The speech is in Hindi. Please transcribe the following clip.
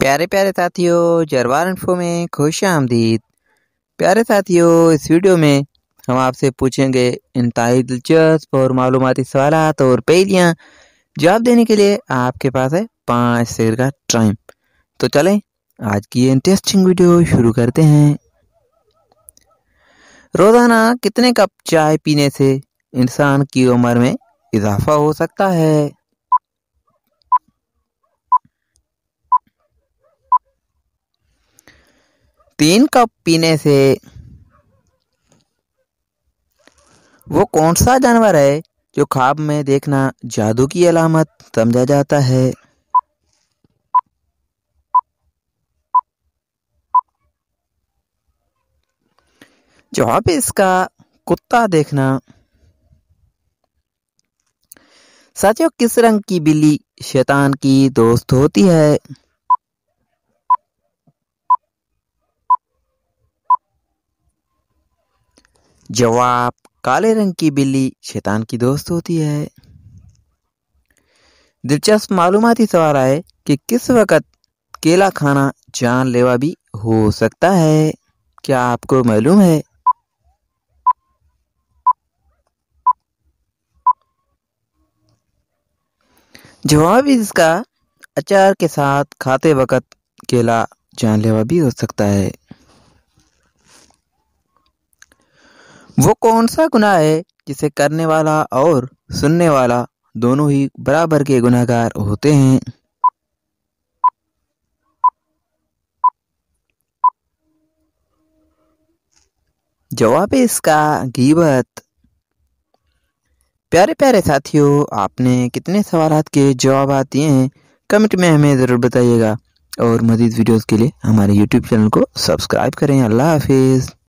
प्यारे प्यारे साथियों, जरवार इन्फो में खुश आमदीद। प्यारे साथियों, इस वीडियो में हम आपसे पूछेंगे इंतहाई दिलचस्प और मालूमती सवाल और पहलियाँ। जवाब देने के लिए आपके पास है पाँच सेकंड का टाइम तो चलें, आज की ये इंटरेस्टिंग वीडियो शुरू करते हैं। रोज़ाना कितने कप चाय पीने से इंसान की उम्र में इजाफा हो सकता है? तीन कप पीने से वो कौन सा जानवर है जो ख्वाब में देखना जादू की अलामत समझा जाता है? जवाब इसका, कुत्ता देखना। साथियों, किस रंग की बिल्ली शैतान की दोस्त होती है? जवाब, काले रंग की बिल्ली शैतान की दोस्त होती है। दिलचस्प मालूमती सवाल है कि किस वक्त केला खाना जानलेवा भी हो सकता है? क्या आपको मालूम है? जवाब इसका अचार के साथ खाते वक्त केला जानलेवा भी हो सकता है। वो कौन सा गुनाह है जिसे करने वाला और सुनने वाला दोनों ही बराबर के गुनाहगार होते हैं? जवाब है इसका गीबत। प्यारे प्यारे साथियों, आपने कितने सवाल के जवाब दिए हैं? कमेंट में हमें ज़रूर बताइएगा। और मज़ीद वीडियोस के लिए हमारे यूट्यूब चैनल को सब्सक्राइब करें। अल्लाह हाफिज़।